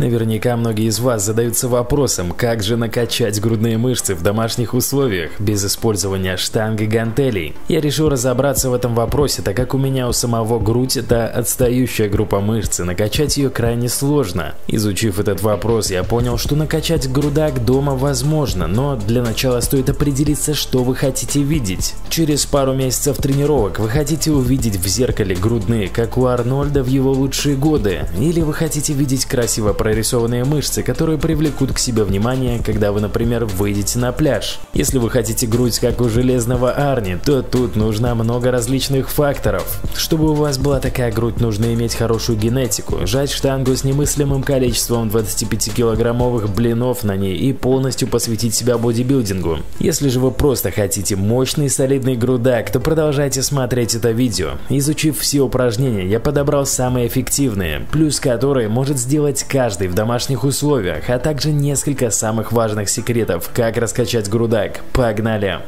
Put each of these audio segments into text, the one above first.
Наверняка многие из вас задаются вопросом, как же накачать грудные мышцы в домашних условиях, без использования штанг и гантелей. Я решил разобраться в этом вопросе, так как у меня у самого грудь это отстающая группа мышц, и накачать ее крайне сложно. Изучив этот вопрос, я понял, что накачать грудак дома возможно, но для начала стоит определиться, что вы хотите видеть. Через пару месяцев тренировок вы хотите увидеть в зеркале грудные, как у Арнольда в его лучшие годы, или вы хотите видеть красиво прорисованные мышцы, которые привлекут к себе внимание, когда вы, например, выйдете на пляж. Если вы хотите грудь, как у железного Арни, то тут нужно много различных факторов. Чтобы у вас была такая грудь, нужно иметь хорошую генетику, жать штангу с немыслимым количеством 25-килограммовых блинов на ней и полностью посвятить себя бодибилдингу. Если же вы просто хотите мощный солидный грудак, то продолжайте смотреть это видео. Изучив все упражнения, я подобрал самые эффективные, плюс которые может сделать каждый каждый в домашних условиях, а также несколько самых важных секретов, как раскачать грудак. Погнали!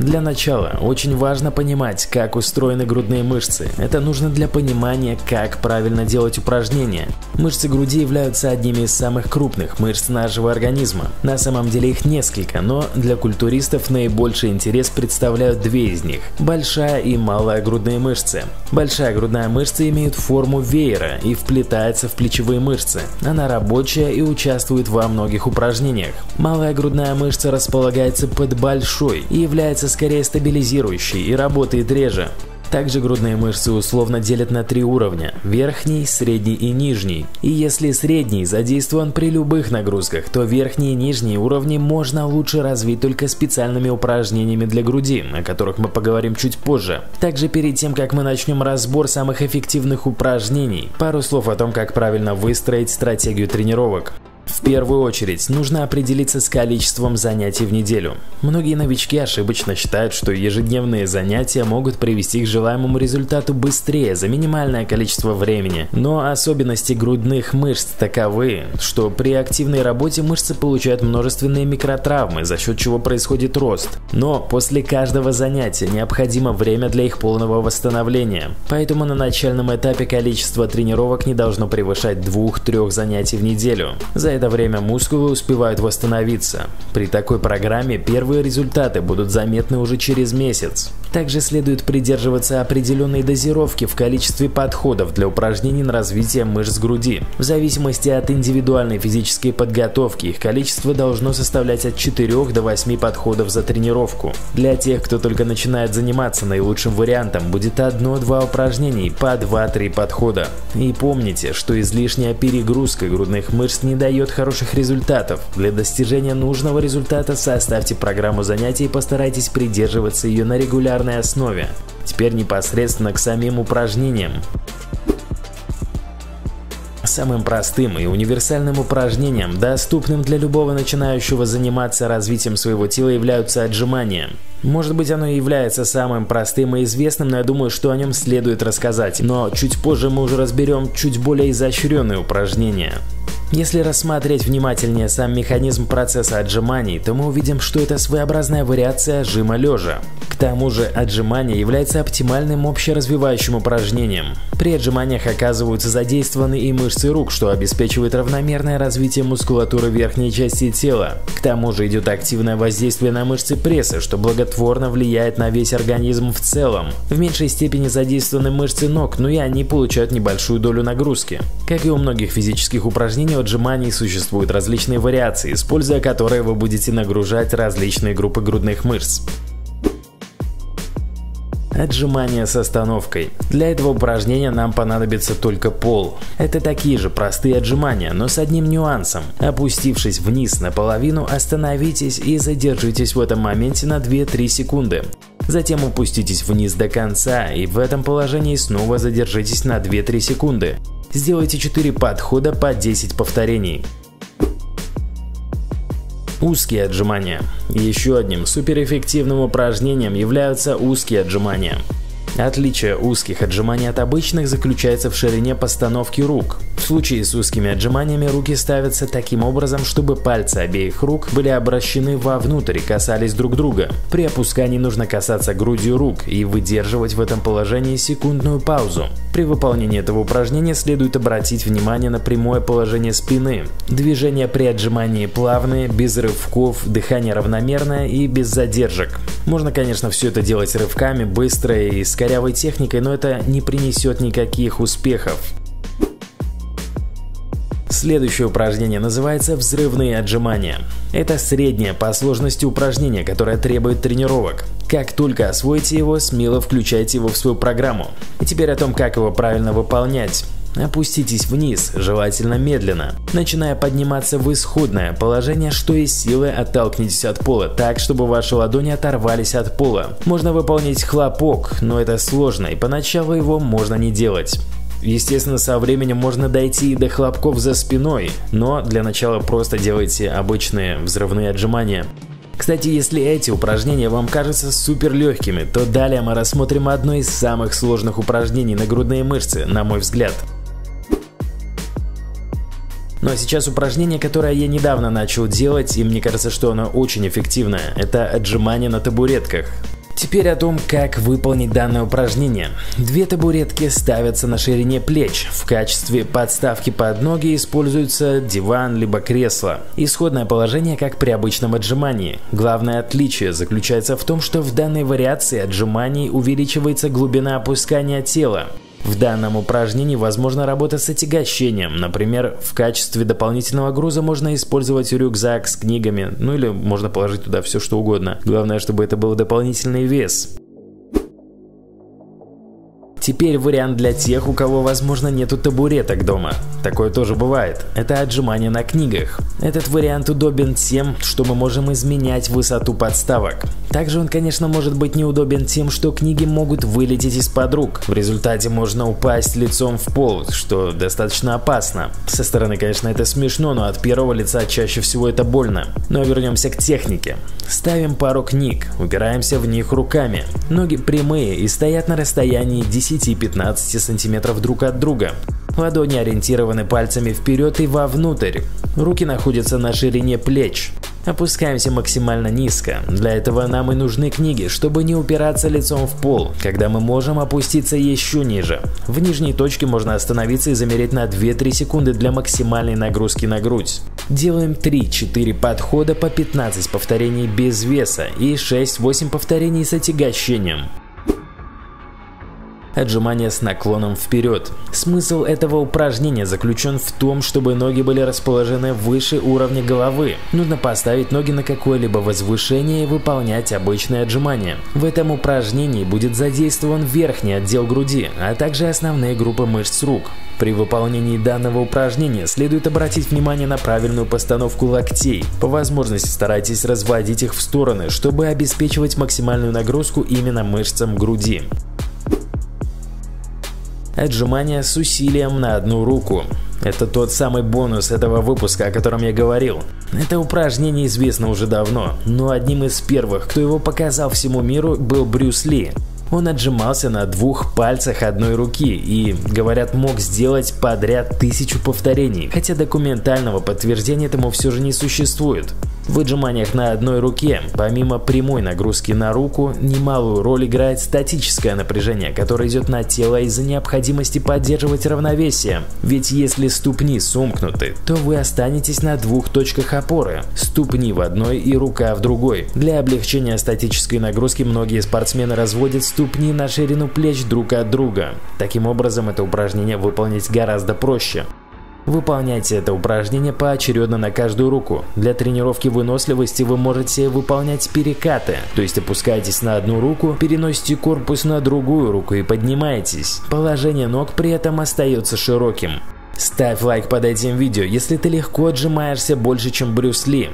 Для начала очень важно понимать, как устроены грудные мышцы. Это нужно для понимания, как правильно делать упражнения. Мышцы груди являются одними из самых крупных мышц нашего организма. На самом деле их несколько, но для культуристов наибольший интерес представляют две из них – большая и малая грудные мышцы. Большая грудная мышца имеет форму веера и вплетается в плечевые мышцы. Она рабочая и участвует во многих упражнениях. Малая грудная мышца располагается под большой и является скорее стабилизирующий и работает реже. Также грудные мышцы условно делят на три уровня – верхний, средний и нижний. И если средний задействован при любых нагрузках, то верхние и нижние уровни можно лучше развить только специальными упражнениями для груди, о которых мы поговорим чуть позже. Также перед тем, как мы начнем разбор самых эффективных упражнений, пару слов о том, как правильно выстроить стратегию тренировок. В первую очередь, нужно определиться с количеством занятий в неделю. Многие новички ошибочно считают, что ежедневные занятия могут привести к желаемому результату быстрее за минимальное количество времени. Но особенности грудных мышц таковы, что при активной работе мышцы получают множественные микротравмы, за счет чего происходит рост. Но после каждого занятия необходимо время для их полного восстановления. Поэтому на начальном этапе количество тренировок не должно превышать 2-3 занятий в неделю. За это время мускулы успевают восстановиться. При такой программе первые результаты будут заметны уже через месяц. Также следует придерживаться определенной дозировки в количестве подходов для упражнений на развитие мышц груди. В зависимости от индивидуальной физической подготовки их количество должно составлять от 4 до 8 подходов за тренировку. Для тех, кто только начинает заниматься, наилучшим вариантом будет одно-два упражнений по 2-3 подхода. И помните, что излишняя перегрузка грудных мышц не дает дает хороших результатов. Для достижения нужного результата составьте программу занятий и постарайтесь придерживаться ее на регулярной основе. Теперь непосредственно к самим упражнениям. Самым простым и универсальным упражнением, доступным для любого начинающего заниматься развитием своего тела, являются отжимания. Может быть оно и является самым простым и известным, но я думаю, что о нем следует рассказать. Но чуть позже мы уже разберем чуть более изощренные упражнения. Если рассмотреть внимательнее сам механизм процесса отжиманий, то мы увидим, что это своеобразная вариация жима лежа. К тому же отжимание является оптимальным общеразвивающим упражнением. При отжиманиях оказываются задействованы и мышцы рук, что обеспечивает равномерное развитие мускулатуры верхней части тела. К тому же идет активное воздействие на мышцы пресса, что благотворно влияет на весь организм в целом. В меньшей степени задействованы мышцы ног, но и они получают небольшую долю нагрузки. Как и у многих физических упражнений, отжиманий существуют различные вариации, используя которые вы будете нагружать различные группы грудных мышц. Отжимания с остановкой. Для этого упражнения нам понадобится только пол. Это такие же простые отжимания, но с одним нюансом. Опустившись вниз наполовину, остановитесь и задержитесь в этом моменте на 2-3 секунды. Затем опуститесь вниз до конца и в этом положении снова задержитесь на 2-3 секунды. Сделайте 4 подхода по 10 повторений. Узкие отжимания. Еще одним суперэффективным упражнением являются узкие отжимания. Отличие узких отжиманий от обычных заключается в ширине постановки рук. В случае с узкими отжиманиями руки ставятся таким образом, чтобы пальцы обеих рук были обращены вовнутрь и касались друг друга. При опускании нужно касаться грудью рук и выдерживать в этом положении секундную паузу. При выполнении этого упражнения следует обратить внимание на прямое положение спины. Движения при отжимании плавные, без рывков, дыхание равномерное и без задержек. Можно, конечно, все это делать рывками, быстро и с корявой техникой, но это не принесет никаких успехов. Следующее упражнение называется «Взрывные отжимания». Это среднее по сложности упражнение, которое требует тренировок. Как только освоите его, смело включайте его в свою программу. И теперь о том, как его правильно выполнять. Опуститесь вниз, желательно медленно. Начиная подниматься в исходное положение, что из силы оттолкнитесь от пола, так, чтобы ваши ладони оторвались от пола. Можно выполнить хлопок, но это сложно и поначалу его можно не делать. Естественно, со временем можно дойти и до хлопков за спиной, но для начала просто делайте обычные взрывные отжимания. Кстати, если эти упражнения вам кажутся супер легкими, то далее мы рассмотрим одно из самых сложных упражнений на грудные мышцы, на мой взгляд. Ну а сейчас упражнение, которое я недавно начал делать, и мне кажется, что оно очень эффективное. Это отжимание на табуретках. Теперь о том, как выполнить данное упражнение. Две табуретки ставятся на ширине плеч. В качестве подставки под ноги используется диван либо кресло. Исходное положение, как при обычном отжимании. Главное отличие заключается в том, что в данной вариации отжиманий увеличивается глубина опускания тела. В данном упражнении возможна работа с отягощением. Например, в качестве дополнительного груза можно использовать рюкзак с книгами, ну или можно положить туда все что угодно. Главное, чтобы это был дополнительный вес. Теперь вариант для тех, у кого, возможно, нету табуреток дома. Такое тоже бывает. Это отжимание на книгах. Этот вариант удобен тем, что мы можем изменять высоту подставок. Также он, конечно, может быть неудобен тем, что книги могут вылететь из-под рук. В результате можно упасть лицом в пол, что достаточно опасно. Со стороны, конечно, это смешно, но от первого лица чаще всего это больно. Но вернемся к технике. Ставим пару книг, упираемся в них руками. Ноги прямые и стоят на расстоянии 10-15 см друг от друга. Ладони ориентированы пальцами вперед и вовнутрь. Руки находятся на ширине плеч. Опускаемся максимально низко. Для этого нам и нужны книги, чтобы не упираться лицом в пол, когда мы можем опуститься еще ниже. В нижней точке можно остановиться и замереть на 2-3 секунды для максимальной нагрузки на грудь. Делаем 3-4 подхода по 15 повторений без веса и 6-8 повторений с отягощением отжимания с наклоном вперед. Смысл этого упражнения заключен в том, чтобы ноги были расположены выше уровня головы. Нужно поставить ноги на какое-либо возвышение и выполнять обычные отжимания. В этом упражнении будет задействован верхний отдел груди, а также основные группы мышц рук. При выполнении данного упражнения следует обратить внимание на правильную постановку локтей. По возможности старайтесь разводить их в стороны, чтобы обеспечивать максимальную нагрузку именно мышцам груди отжимания с усилием на одну руку. Это тот самый бонус этого выпуска, о котором я говорил. Это упражнение известно уже давно, но одним из первых, кто его показал всему миру, был Брюс Ли. Он отжимался на двух пальцах одной руки и, говорят, мог сделать подряд тысячу повторений, хотя документального подтверждения этому все же не существует. В отжиманиях на одной руке, помимо прямой нагрузки на руку, немалую роль играет статическое напряжение, которое идет на тело из-за необходимости поддерживать равновесие. Ведь если ступни сомкнуты, то вы останетесь на двух точках опоры – ступни в одной и рука в другой. Для облегчения статической нагрузки многие спортсмены разводят ступни на ширину плеч друг от друга. Таким образом, это упражнение выполнить гораздо проще. Выполняйте это упражнение поочередно на каждую руку. Для тренировки выносливости вы можете выполнять перекаты, то есть опускаетесь на одну руку, переносите корпус на другую руку и поднимаетесь. Положение ног при этом остается широким. Ставь лайк под этим видео, если ты легко отжимаешься больше, чем Брюс Ли.